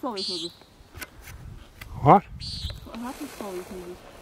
slowly, Piggy. What? What happened slowly, Piggy? Psst.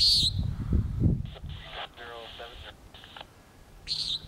Zero, seven, zero.